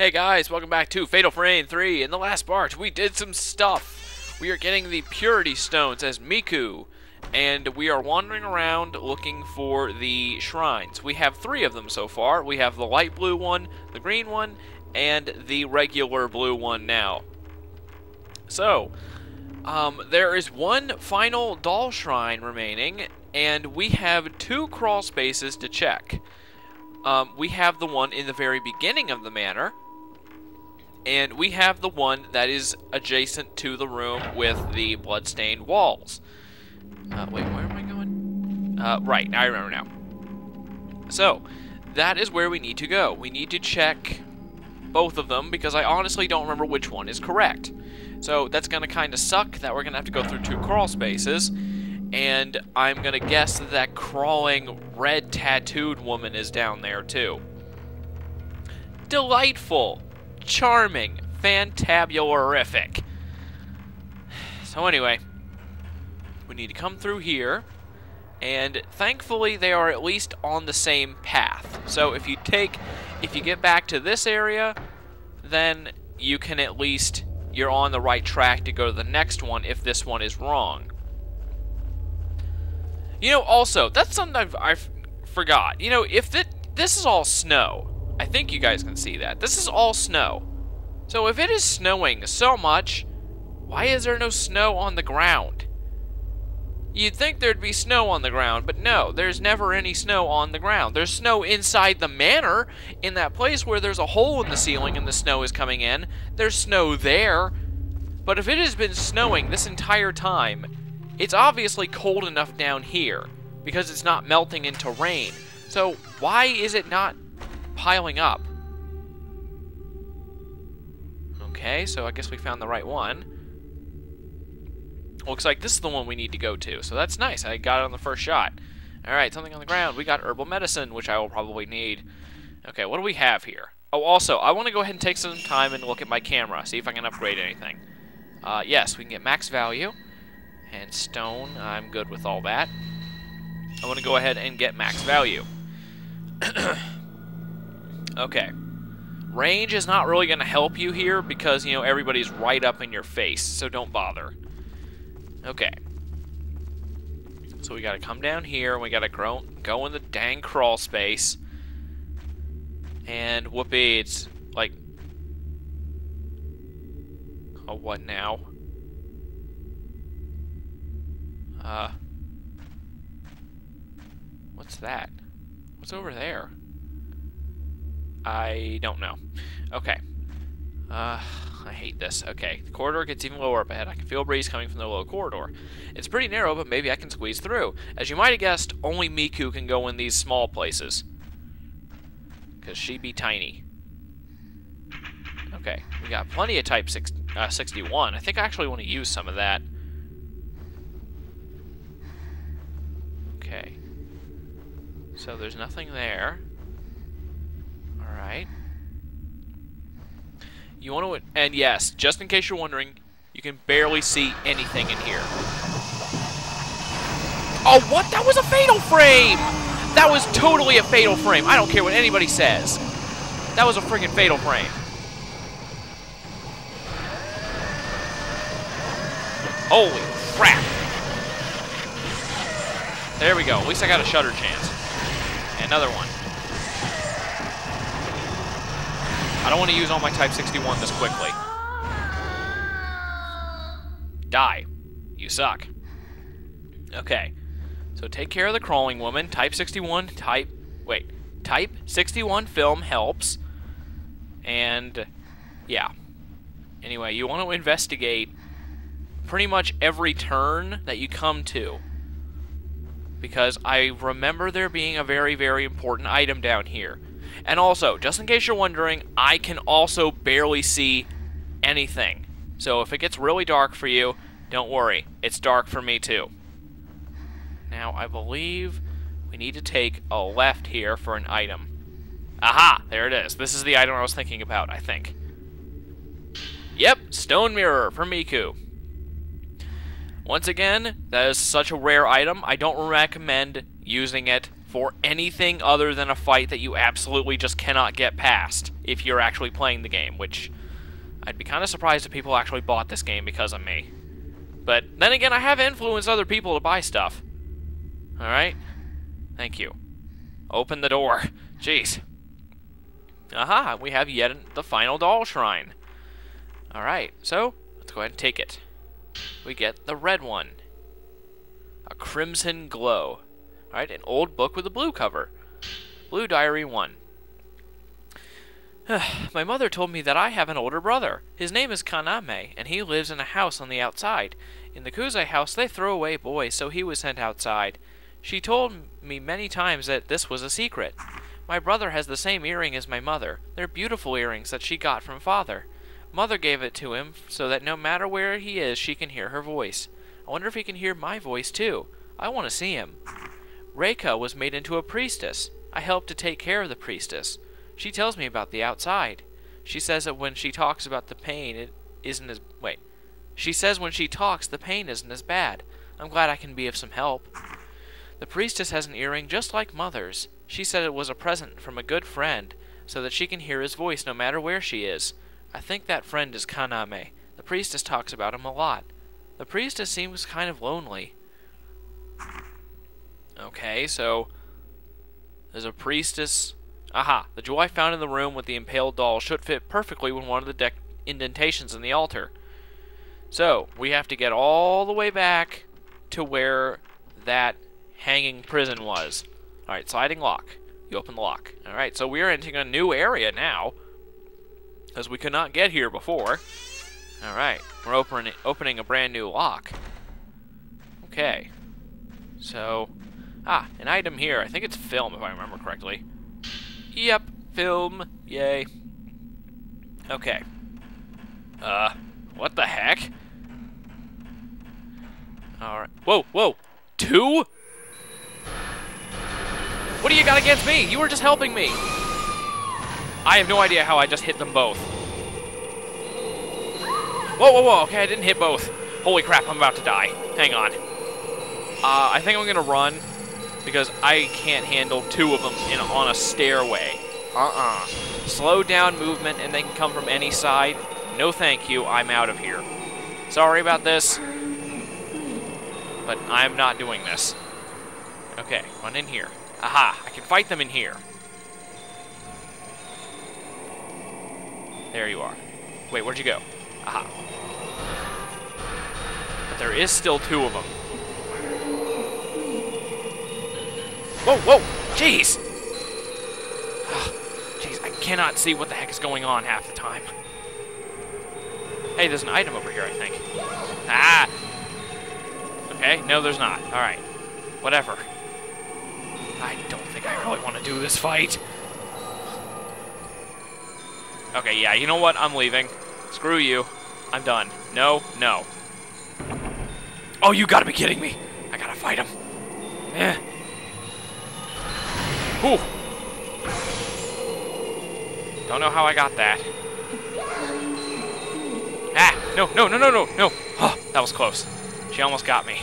Hey guys, welcome back to Fatal Frame 3. In the last part, we did some stuff. We are getting the Purity Stones as Miku, and we are wandering around looking for the shrines. We have three of them so far. We have the light blue one, the green one, and the regular blue one now. So, um, there is one final doll shrine remaining, and we have two crawl spaces to check. Um, we have the one in the very beginning of the manor, and we have the one that is adjacent to the room with the bloodstained walls. Uh, wait, where am I going? Uh, right, I remember now. So, that is where we need to go. We need to check both of them because I honestly don't remember which one is correct. So that's going to kind of suck that we're going to have to go through two crawl spaces. And I'm going to guess that that crawling red tattooed woman is down there too. Delightful charming, fantabularific. So anyway, we need to come through here, and thankfully they are at least on the same path. So if you take, if you get back to this area, then you can at least, you're on the right track to go to the next one if this one is wrong. You know, also, that's something I've, I've forgot. You know, if the, this is all snow, I think you guys can see that. This is all snow. So if it is snowing so much, why is there no snow on the ground? You'd think there'd be snow on the ground, but no, there's never any snow on the ground. There's snow inside the manor, in that place where there's a hole in the ceiling and the snow is coming in. There's snow there. But if it has been snowing this entire time, it's obviously cold enough down here, because it's not melting into rain. So why is it not piling up. Okay, so I guess we found the right one. Looks like this is the one we need to go to, so that's nice. I got it on the first shot. Alright, something on the ground. We got herbal medicine, which I will probably need. Okay, what do we have here? Oh, also, I want to go ahead and take some time and look at my camera, see if I can upgrade anything. Uh, yes, we can get max value. And stone, I'm good with all that. I want to go ahead and get max value. Okay. Range is not really going to help you here because, you know, everybody's right up in your face, so don't bother. Okay. So we got to come down here, and we got to go in the dang crawl space. And whoopee, it's like... Oh, what now? Uh... What's that? What's over there? I don't know. Okay. Uh, I hate this. Okay, the corridor gets even lower up ahead. I can feel a breeze coming from the low corridor. It's pretty narrow, but maybe I can squeeze through. As you might have guessed, only Miku can go in these small places. Because she be tiny. Okay, we got plenty of Type six, uh, 61. I think I actually want to use some of that. Okay. So there's nothing there. Alright. You want to... And yes, just in case you're wondering, you can barely see anything in here. Oh, what? That was a fatal frame! That was totally a fatal frame. I don't care what anybody says. That was a freaking fatal frame. Holy crap. There we go. At least I got a shutter chance. Another one. I don't want to use all my Type 61 this quickly. Die. You suck. Okay. So take care of the crawling woman. Type 61, type... Wait. Type 61 film helps. And... Yeah. Anyway, you want to investigate pretty much every turn that you come to. Because I remember there being a very, very important item down here. And also, just in case you're wondering, I can also barely see anything. So if it gets really dark for you, don't worry. It's dark for me too. Now, I believe we need to take a left here for an item. Aha! There it is. This is the item I was thinking about, I think. Yep, Stone Mirror for Miku. Once again, that is such a rare item, I don't recommend using it for anything other than a fight that you absolutely just cannot get past if you're actually playing the game, which I'd be kind of surprised if people actually bought this game because of me. But then again, I have influenced other people to buy stuff. Alright? Thank you. Open the door. Jeez. Aha, we have yet the final doll shrine. Alright, so let's go ahead and take it. We get the red one. A crimson glow. Alright, an old book with a blue cover. Blue Diary 1. My mother told me that I have an older brother. His name is Kaname, and he lives in a house on the outside. In the Kuze house, they throw away boys, so he was sent outside. She told me many times that this was a secret. My brother has the same earring as my mother. They're beautiful earrings that she got from father. Mother gave it to him so that no matter where he is, she can hear her voice. I wonder if he can hear my voice too. I want to see him. Reika was made into a priestess. I helped to take care of the priestess. She tells me about the outside. She says that when she talks about the pain, it isn't as. Wait. She says when she talks, the pain isn't as bad. I'm glad I can be of some help. The priestess has an earring just like Mother's. She said it was a present from a good friend, so that she can hear his voice no matter where she is. I think that friend is Kaname. The priestess talks about him a lot. The priestess seems kind of lonely. Okay, so there's a priestess. Aha, the jewel I found in the room with the impaled doll should fit perfectly with one of the deck indentations in the altar. So, we have to get all the way back to where that hanging prison was. Alright, sliding lock. You open the lock. Alright, so we are entering a new area now. Because we could not get here before. Alright, we're opening, opening a brand new lock. Okay. So, ah, an item here. I think it's film, if I remember correctly. Yep, film. Yay. Okay. Uh, what the heck? Alright. Whoa, whoa! Two? What do you got against me? You were just helping me. I have no idea how I just hit them both. Whoa, whoa, whoa. Okay, I didn't hit both. Holy crap, I'm about to die. Hang on. Uh, I think I'm to run because I can't handle two of them in, on a stairway. Uh-uh. Slow down movement and they can come from any side. No thank you, I'm out of here. Sorry about this, but I'm not doing this. Okay, run in here. Aha, I can fight them in here. There you are. Wait, where'd you go? Aha. But there is still two of them. Whoa, whoa! Jeez! Jeez, I cannot see what the heck is going on half the time. Hey, there's an item over here, I think. Ah! Okay, no, there's not. Alright. Whatever. I don't think I really want to do this fight. Okay, yeah, you know what? I'm leaving. Screw you. I'm done. No, no. Oh, you gotta be kidding me. I gotta fight him. Eh. Whew. Don't know how I got that. Ah! No, no, no, no, no, no! Oh, that was close. She almost got me.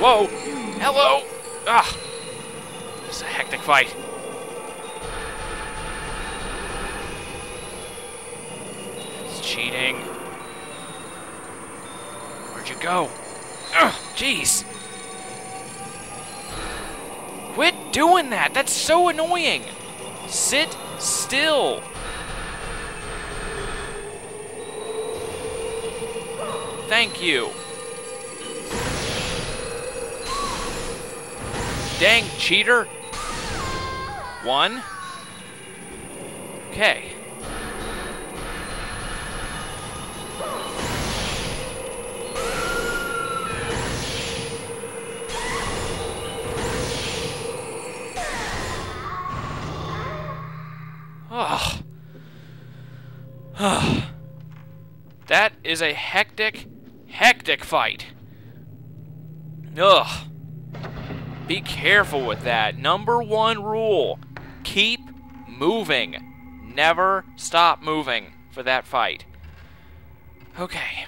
Whoa! Hello! Ah! This is a hectic fight. It's cheating. Where'd you go? Ugh, jeez! Doing that! That's so annoying! Sit still! Thank you. Dang cheater. One. Okay. that is a hectic, hectic fight. Ugh. Be careful with that. Number one rule keep moving. Never stop moving for that fight. Okay.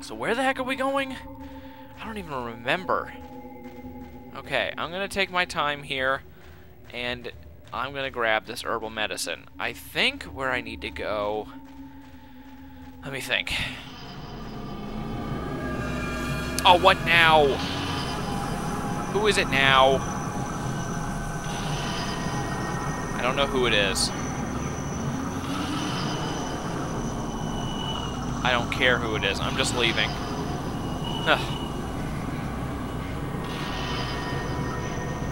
So, where the heck are we going? I don't even remember. Okay, I'm gonna take my time here, and I'm gonna grab this herbal medicine. I think where I need to go... Let me think. Oh, what now? Who is it now? I don't know who it is. I don't care who it is. I'm just leaving. Ugh.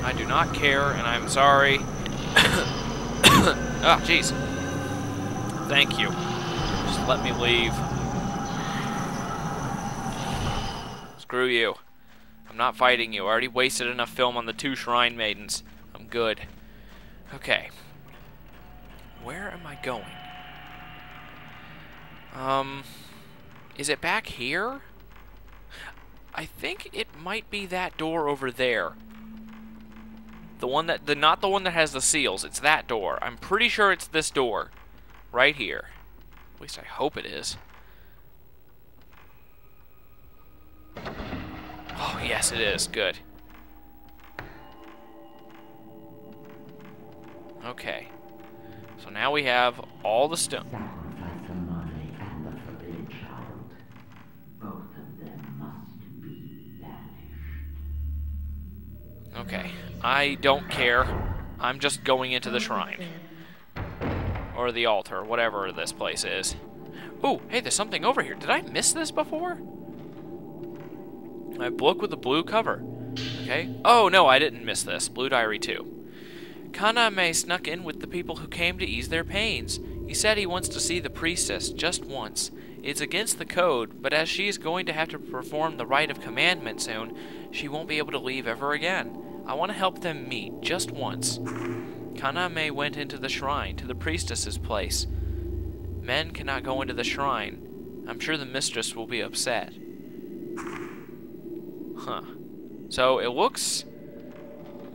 I do not care, and I'm sorry. Ah, oh, jeez. Thank you. Just let me leave. Screw you. I'm not fighting you. I already wasted enough film on the two Shrine Maidens. I'm good. Okay. Where am I going? Um, is it back here? I think it might be that door over there. The one that, the not the one that has the seals. It's that door. I'm pretty sure it's this door. Right here. At least I hope it is. Oh, yes, it is. Good. Okay. So now we have all the stone. Okay. I don't care. I'm just going into the shrine. Or the altar, whatever this place is. Oh, hey, there's something over here. Did I miss this before? A book with a blue cover. Okay. Oh, no, I didn't miss this. Blue Diary 2. Kaname snuck in with the people who came to ease their pains. He said he wants to see the priestess just once. It's against the code, but as she is going to have to perform the rite of commandment soon, she won't be able to leave ever again. I want to help them meet, just once. Kaname went into the shrine, to the priestess's place. Men cannot go into the shrine. I'm sure the mistress will be upset. Huh. So it looks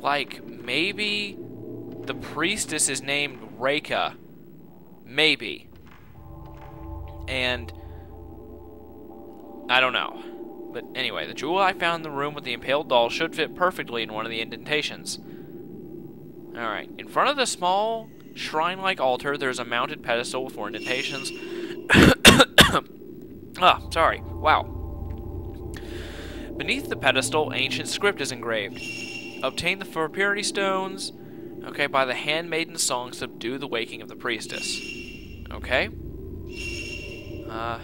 like maybe the priestess is named Reika. Maybe. And I don't know. But anyway, the jewel I found in the room with the impaled doll should fit perfectly in one of the indentations. Alright, in front of the small shrine-like altar, there's a mounted pedestal with four indentations. ah, sorry. Wow. Beneath the pedestal, ancient script is engraved. Obtain the four purity stones, okay, by the handmaiden song, subdue the waking of the priestess. Okay. Uh,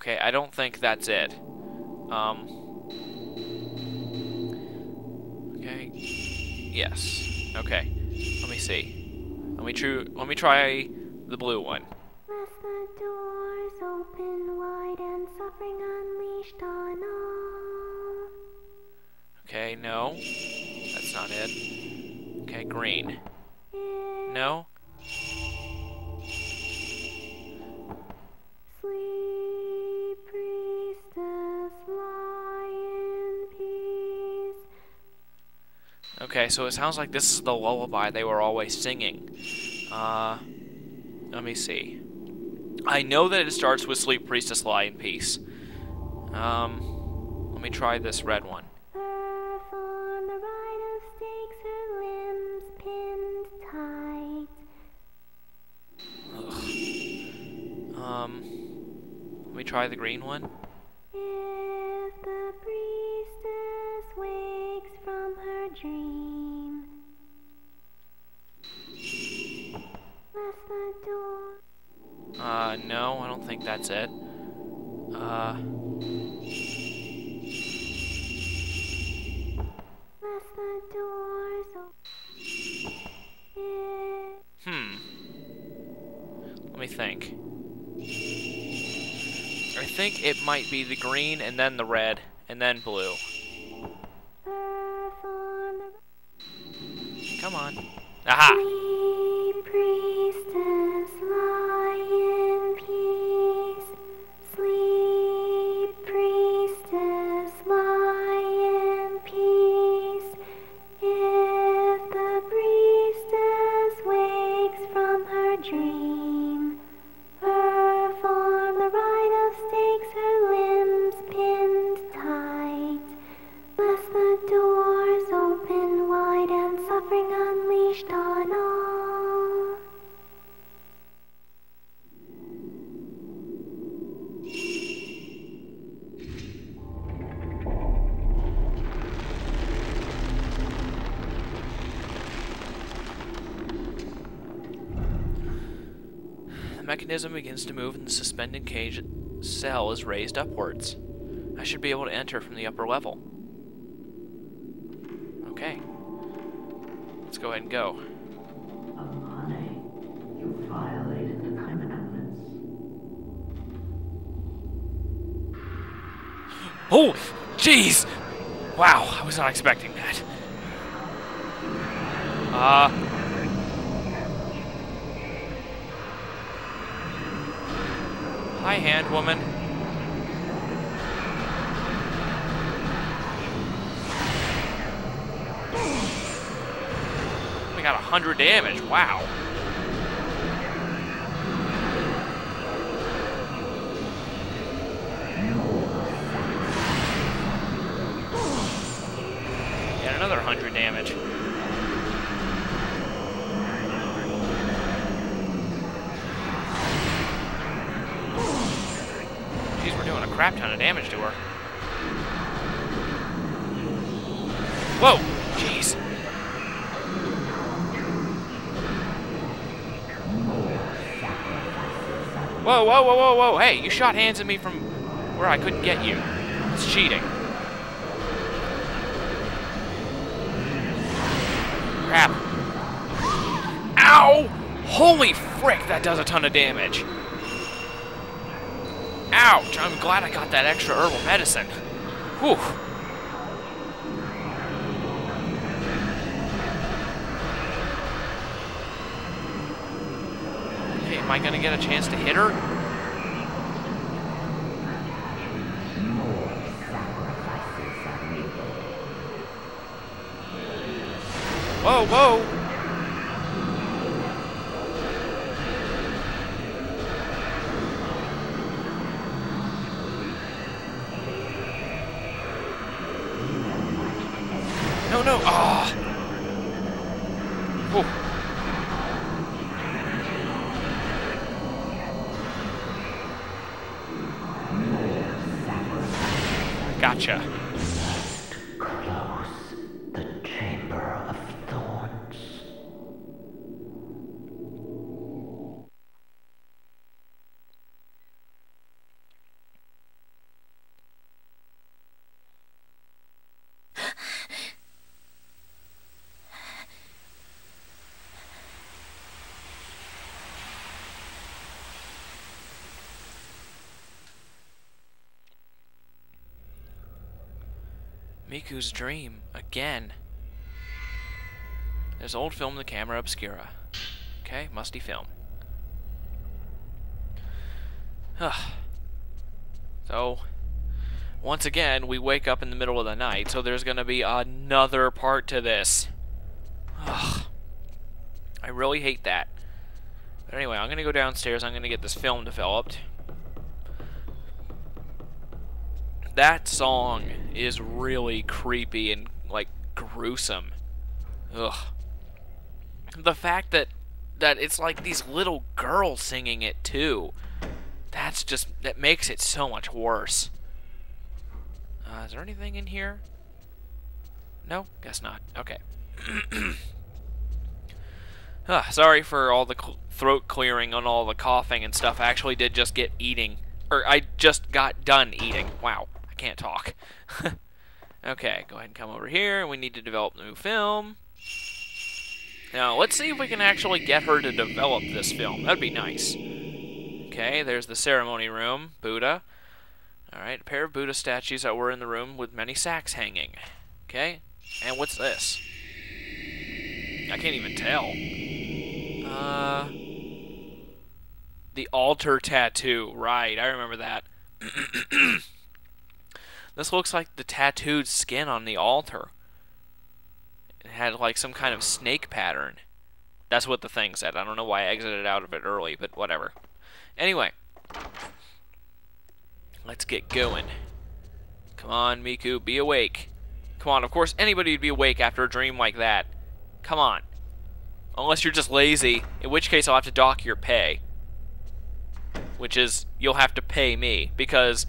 Okay, I don't think that's it. Um. Okay. Yes. Okay. Let me see. Let me try. Let me try the blue one. the doors open wide and suffering unleashed on all. Okay, no. That's not it. Okay, green. No? Okay, so it sounds like this is the lullaby they were always singing. Uh, let me see. I know that it starts with Sleep Priestess Lie in Peace. Um, let me try this red one. Um, let me try the green one. Uh, no, I don't think that's it. Uh. Hmm. Let me think. I think it might be the green and then the red and then blue. Come on. Aha! Mechanism begins to move and the suspended cage cell is raised upwards. I should be able to enter from the upper level. Okay. Let's go ahead and go. Oh, honey, you violated the commandments. Oh, jeez! Wow, I was not expecting that. Uh. Hi, hand woman. We got a hundred damage. Wow. Got another 100 damage. Jeez, we're doing a crap ton of damage to her. Whoa! Jeez. Whoa, whoa, whoa, whoa, whoa. Hey, you shot hands at me from where I couldn't get you. It's cheating. Crap. Ow! Holy frick, that does a ton of damage. Ouch, I'm glad I got that extra herbal medicine. Whew. Hey, am I gonna get a chance to hit her? Whoa, whoa! No, no, ah! Whew. Gotcha. Close the chamber of thorns. Miku's dream again. There's old film the camera obscura. Okay, musty film. Ugh. so, once again, we wake up in the middle of the night, so there's gonna be another part to this. Ugh. I really hate that. But anyway, I'm gonna go downstairs, I'm gonna get this film developed. That song is really creepy and like gruesome. Ugh. The fact that that it's like these little girls singing it too. That's just that makes it so much worse. Uh, is there anything in here? No, guess not. Okay. ah, sorry for all the cl throat clearing and all the coughing and stuff. I actually did just get eating, or I just got done eating. Wow can't talk. okay, go ahead and come over here. We need to develop new film. Now, let's see if we can actually get her to develop this film. That'd be nice. Okay, there's the ceremony room. Buddha. Alright, a pair of Buddha statues that were in the room with many sacks hanging. Okay, and what's this? I can't even tell. Uh... The altar tattoo. Right, I remember that. This looks like the tattooed skin on the altar. It had like some kind of snake pattern. That's what the thing said. I don't know why I exited out of it early, but whatever. Anyway. Let's get going. Come on, Miku, be awake. Come on, of course anybody would be awake after a dream like that. Come on. Unless you're just lazy, in which case I'll have to dock your pay. Which is, you'll have to pay me, because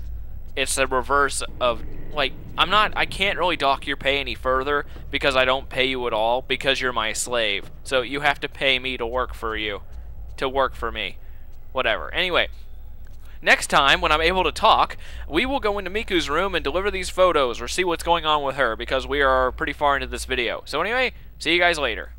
it's the reverse of like I'm not I can't really dock your pay any further because I don't pay you at all because you're my slave. So you have to pay me to work for you. To work for me. whatever. Anyway, next time when I'm able to talk, we will go into Miku's room and deliver these photos or see what's going on with her because we are pretty far into this video. So anyway, see you guys later.